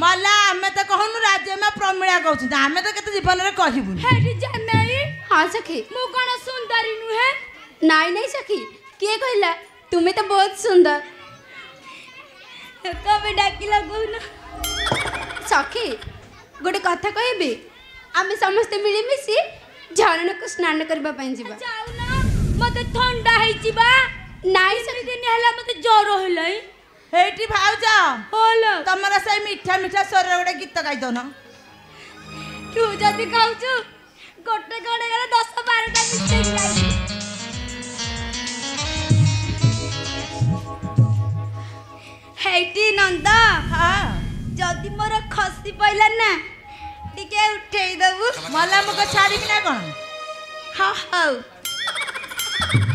ମଲା ଆମେ ତ କହୁନୁ ରାଜ୍ୟ ମା ପ୍ରମିଳା କହୁଛନ୍ତି ଆମେ ତ କେତେ ଜୀବନରେ କହିବୁନି ହେଠି ଜାନେଇ ହଁ ସଖୀ ମୁଁ କ'ଣ ସୁନ୍ଦରୀ ନୁହେଁ ନାଇଁ ନାଇଁ ସଖୀ କିଏ କହିଲା ତୁମେ ତ ବହୁତ ସୁନ୍ଦର କବି ଡାକିଲ କହୁନ ସଖୀ ଗୋଟେ କଥା କହିବି ଆମେ ସମସ୍ତେ ମିଳିମିଶି ଝରଣାକୁ ସ୍ନାନ କରିବା ପାଇଁ ଯିବା ମତେ ଥଣ୍ଡା ହେଇଯିବା ନାଇଁ ସେମିତି ହେଲା ମତେ ଜ୍ୱର ହେଲାଣି ହେଇଟି ଭାଉଜ ତମର ସେଇ ମିଠା ମିଠା ସ୍ୱରରେ ଗୋଟେ ଗୀତ ଗାଇଦଉନ ତୁ ଯଦି ଖାଉଛୁ ଗୋଟେ ଗଣେ ଗଲେ ଦଶ ବାରଟା ମିଶେଇକି ହେଇଟି ନନ୍ଦ ଯଦି ମୋର ଖସି ପଇଲା ନା ଟିକେ ଉଠେଇ ଦବୁ ମଲା ମୁଖ ଛାଡ଼ିବି ନା କ'ଣ ହଁ ହଉ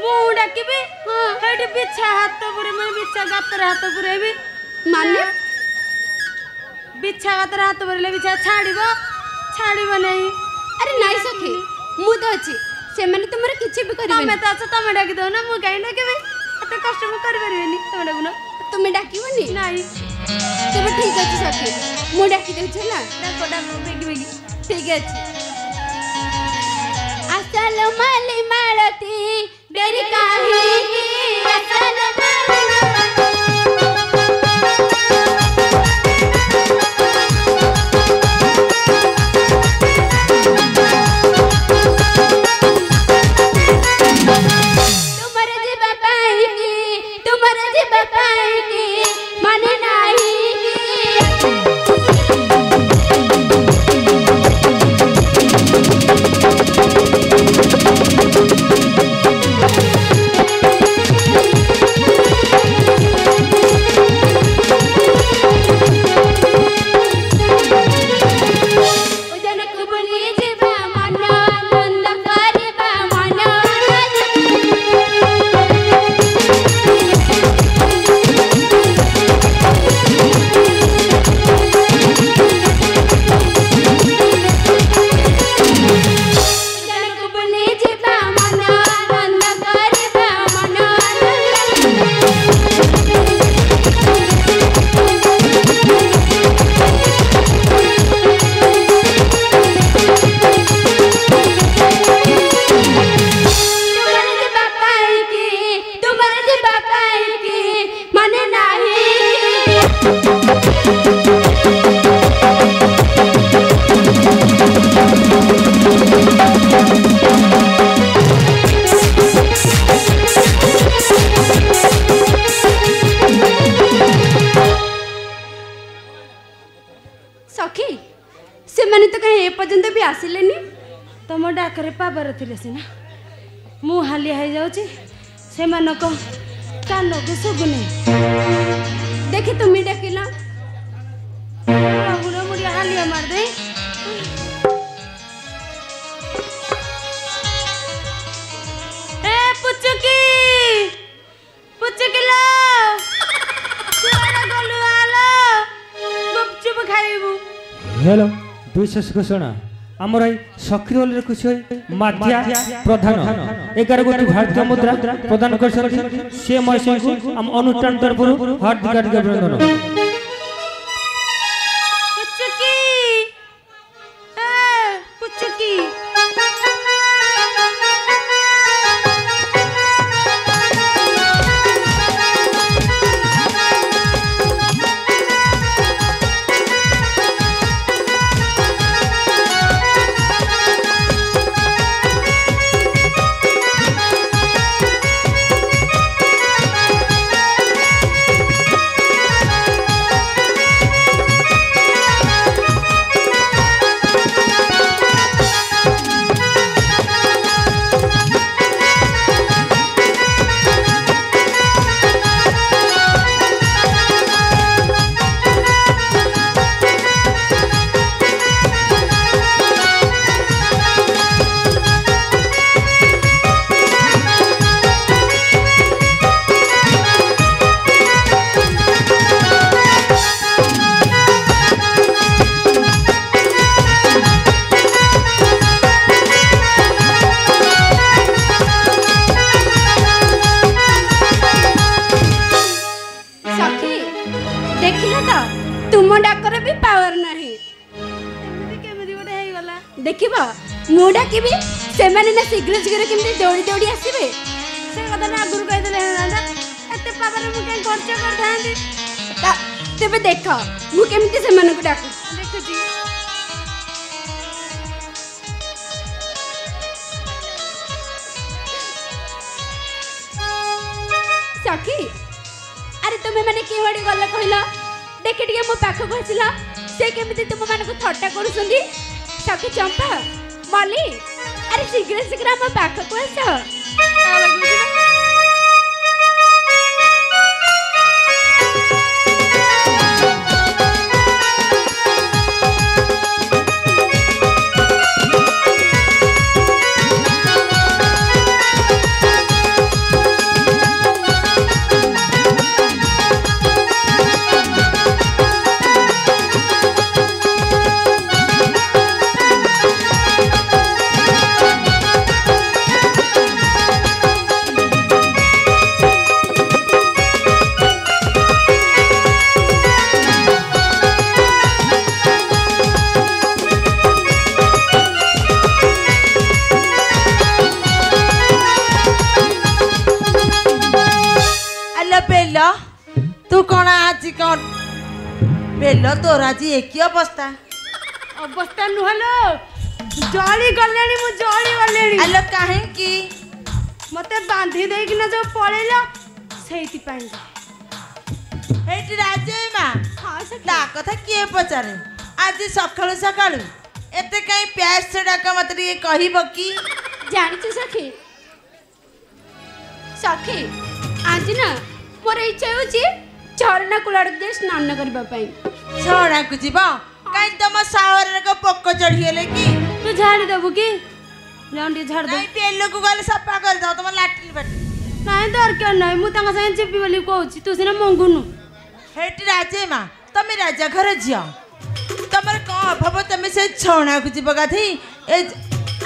ମୁଁ ଡାକିବି ସେଇଠି ବିଛା ହାତ ପୁରେଇବି ବିଛା ଗାତରେ ହାତ ପୁରେଇବି ମାନେ ବିଛା ଗାତରେ ହାତ ପୁରେଇଲେ ବିଛା ଛାଡ଼ିବ ଛାଡ଼ିବ ନାହିଁ ଆରେ ନାଇଁ ସଖୀ ମୁଁ ତ ଅଛି ସେମାନେ ତୁମର କିଛି ବି କରିବେ ତମେ ତ ଅଛ ତମେ ଡାକି ଦଉନ ମୁଁ କାହିଁ ଡାକିବି ଏତେ କଷ୍ଟ ମୁଁ କରିପାରିବିନି ତମେ ଡାକୁନ ତୁମେ ଡାକିବନି ନାଇଁ ତୁମେ ଠିକ ଅଛି ସଖୀ ମୁଁ ଡାକି ଦେଉଛି ହେଲା ଡାକ ଡାକ ବେଗି ବେଗି ଠିକ ଅଛି ଆସଲ ମାଲି ମାଳତୀ तेरी काही की रसन में ଭିତରେ ଥିଲେ ସିନା ମୁଁ ହାଲିଆ ହେଇଯାଉଛି ସେମାନଙ୍କ କାନକୁ ଶୁଭୁନି ଦେଖି ତୁମି ଡାକିଲ ବୁଡ଼ ବୁଡ଼ିଆ ହାଲିଆ ମାରିଦେ ପୁଚୁକି ପୁଚୁକିଲ ଗଲୁ ଆଲ ଗୁପଚୁପ ଖାଇବୁ ହେଲୋ ଦୁଇ ଶେଷକୁ ଶୁଣ ଆମର ଏଇ ସକ୍ରିୟ ଲେଖୁଛି ମାଧ୍ୟା ପ୍ରଧାନ ଏଗାର ଗୋଟି ଭାରତୀୟ ମୁଦ୍ରା ପ୍ରଦାନ କରିଛନ୍ତି ସେ ମୈଶଙ୍କୁ ଆମ ଅନୁଷ୍ଠାନ ତରଫରୁ ହାର୍ଦ୍ଦିକ ଅଭିନନ୍ଦନ ଶୀଘ୍ର ଶୀଘ୍ର କେମିତି ଦୌଡ଼ି ଦୌଡ଼ି ଆସିବେ ସେ କଥା ନା ଆଗରୁ କହିଦେଲେ ହେଉନାନ୍ତା ଏତେ ପାପରେ ମୁଁ କାହିଁ ଖର୍ଚ୍ଚ କରିଥାନ୍ତି ତେବେ ଦେଖ ମୁଁ କେମିତି ସେମାନଙ୍କୁ ଡାକୁ ଦେଖୁଛି ସଖୀ ଆରେ ତୁମେମାନେ କିଭଳି ଗଲ କହିଲ ଦେଖେ ଟିକେ ମୋ ପାଖକୁ ଆସିଲ ସେ କେମିତି ତୁମମାନଙ୍କୁ ଥଟ୍ଟା କରୁଛନ୍ତି ସଖୀ ଚମ୍ପା ମଲ୍ଲିକ अरे शीघ्र शीघ्र मग बाक कोण आजी एक अवस्था अवस्था नु हलो जळी गलेनी मु जळी गलेनी बांधी जो पळेला से कथा किए पचारे आज सका सखळ एते काई से डाका मतरी कहिबो की जानि सखी सखी आज ना मोर इच्छा होची चरणा कुलाड़ स्नान करने झरणा को जीवा काई तम सावर रे को पक्को चढ़ी गेले की तू झाड़ देबू की जोंडी झाड़ दे नहीं तेल को गल सफा कर दो तम लाठी बट नहीं दरकार नहीं मु तंग संग जीवी बोली कहूची तू सिना मंगुनु हेट राजे मा तमे राजा घर जियो तमर को अभव तमे से छोणा को जीवा गाथी ए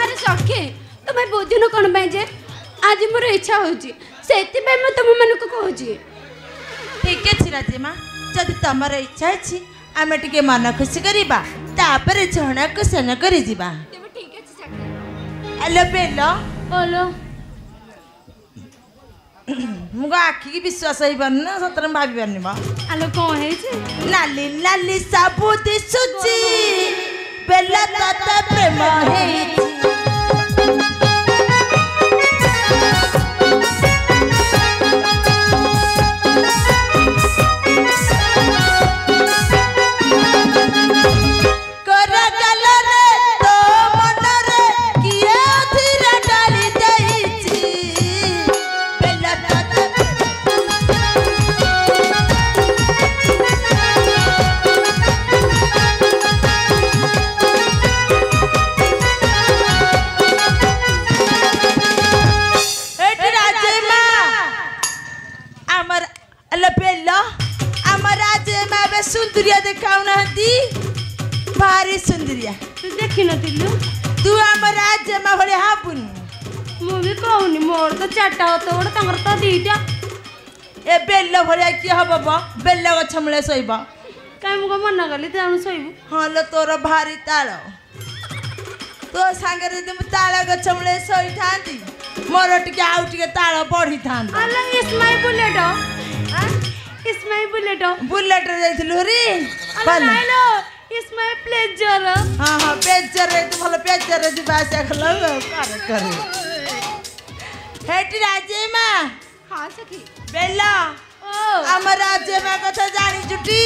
अरे सखे तमे बुझनु कोन बे जे आज मोर इच्छा होची सेति बे म तम मन को कहूची ठीक है छि राजे मा जदि तमर इच्छा छि ଆମେ ଟିକେ ମନ ଖୁସି କରିବା ତାପରେ ଝଣାକୁ ସ୍ନାନ କରି ଯିବା ଆଲୋ ବେଲ ମୁଁ କ'ଣ ଆଖିକି ବିଶ୍ୱାସ ହେଇପାରୁନି ନା ସତରେ ମୁଁ ଭାବିପାରୁନି ବା ଆଲୋ କ'ଣ ହେଇଛି ନାଲି ନାଲି ସବୁ ଦିଶୁଛି ବେଲ ତତେ ପ୍ରେମ ହେଇଛି बेड राज्य में सुंदरिया देखा भारी सुंदरिया देखी नु तू आम राज्य में भाई हाबुन मुझे कहूनी मोर तो चाटा होता गोटे तो दीटा ए बेल भाई किए हम बेल गछ मूल शब कहीं मुझे मन कली तेणु हाँ लो तोर भारी ताल तो सांगे जदि ताल गछ मूल शई था मोर टे आउ टे ताल बढ़ी था इसमें बुलेट बुलेट रे जाइथिलु oh. हाँ, हाँ, रे अरे नाइलो इसमें प्लेजर हां हां प्लेजर रे तू भलो प्लेजर रे जी बास खल कर कर हेट राजे मा हां सखी बेला ओ हम राजे मा कथा जानी जुटी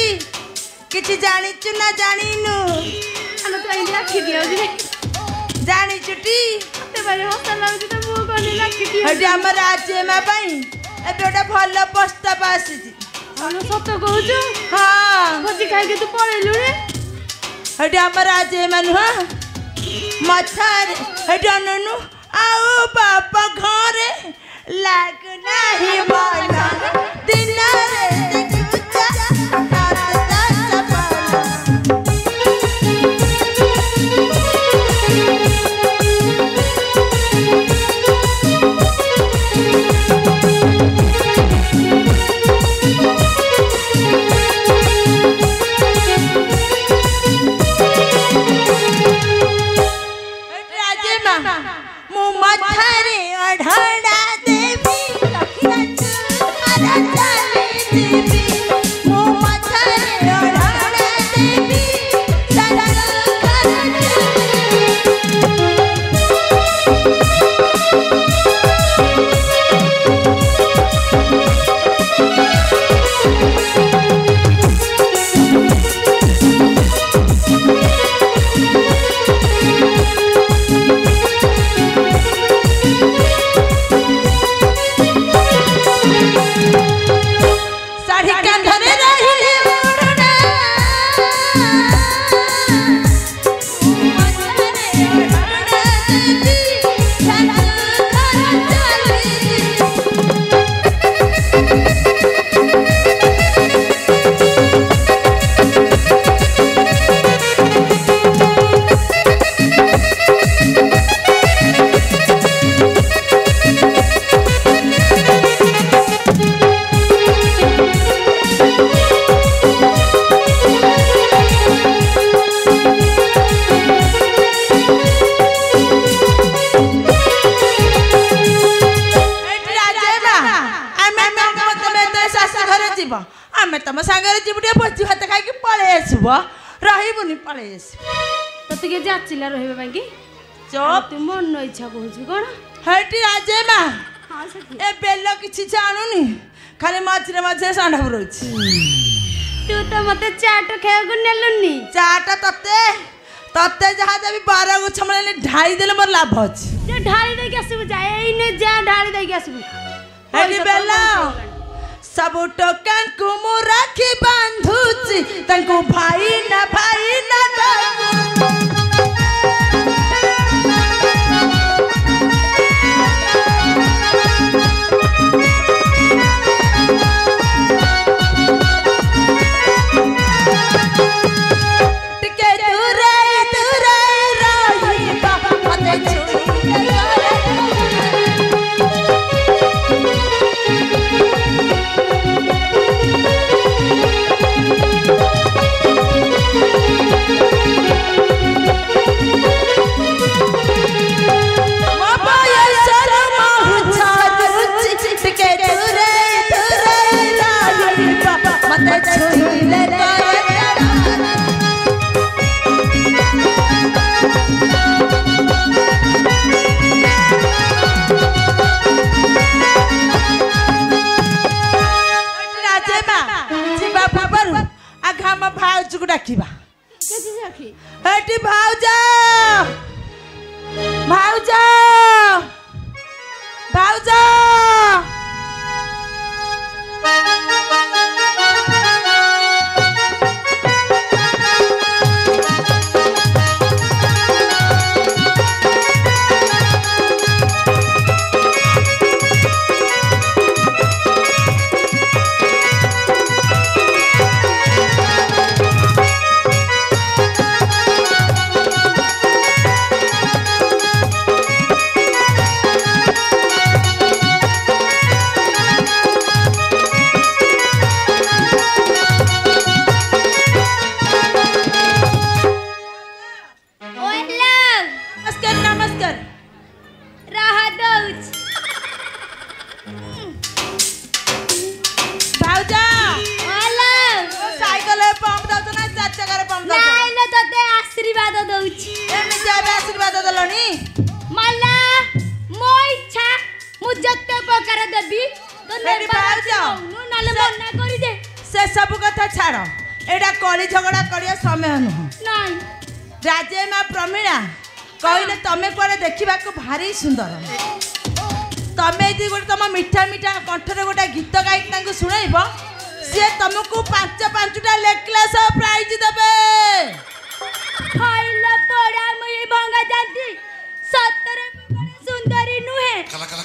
किछि जानी चुना जानिनु अनु तो इंडिया की दियो जे जानी जुटी ते बारे हसन लाउजी तो मु कोनी लाखी दियो हट हम राजे मा पई एबे ओटा भलो प्रस्ताव आसी ଆମେ ସତ କହୁଛୁ ହଁ ଖୋଜି ଖାଇକି ତୁ ପଳେଇଲୁଣି ସେଠି ଆମର ଆଜି ନୁହଁ ମଥାରେ ସେଠି ଅନୁନୁ ଆଉ ବାପ ଘରେ ଲାଗୁନାହିଁ ଭଲ ଦିନରେ ପଳେଇ ତତେ କିଏ ଯାଚିଲା ରହିବା ପାଇଁ କି ତୁ ମନ ଇଚ୍ଛା କହୁଛୁ କ'ଣ ହେଇଟି ଆଜେ ମା ଏ ବେଲ କିଛି ଜାଣୁନି ଖାଲି ମଝିରେ ମଝିରେ ଷଣ୍ଢ ପୁରଉଛି ତୁ ତ ମତେ ଚାଟ ଖାଇବାକୁ ନେଲୁନି ଚାଟ ତତେ ତତେ ଯାହା ଦେବି ବାର ଗୁଛ ମିଳିଲେ ଢାଳି ଦେଲେ ମୋର ଲାଭ ଅଛି ଢାଳି ଦେଇକି ଆସିବୁ ଯା ଏଇନେ ଯା ଢାଳି ଦେଇକି ଆସିବୁ ହେଇଟି ବେଲ सब टोकन को मुराखी बांधुची तंकु भाई ना भाई ना ସେଠି ବାହାରି ଯାଅ ସେ ସବୁ କଥା ଛାଡ଼ ଏଇଟା କଳି ଝଗଡ଼ା କରିବା ସମୟ ନୁହଁ ରାଜେ ମା ପ୍ରମିଳା କହିଲେ ତମେ କୁଆଡ଼େ ଦେଖିବାକୁ ଭାରି ସୁନ୍ଦର ତମେ ଯଦି ଗୋଟେ ତମ ମିଠା ମିଠା କଣ୍ଠରେ ଗୋଟେ ଗୀତ ଗାଇକି ତାଙ୍କୁ ଶୁଣେଇବ ସିଏ ତମକୁ ପାଞ୍ଚ ପାଞ୍ଚଟା ନେକ୍ଲେସ୍ ପ୍ରାଇଜ୍ ଦେବେ ଭଙ୍ଗା ଯାନ୍ତି ସତରେ ସୁନ୍ଦରୀ ନୁହେଁ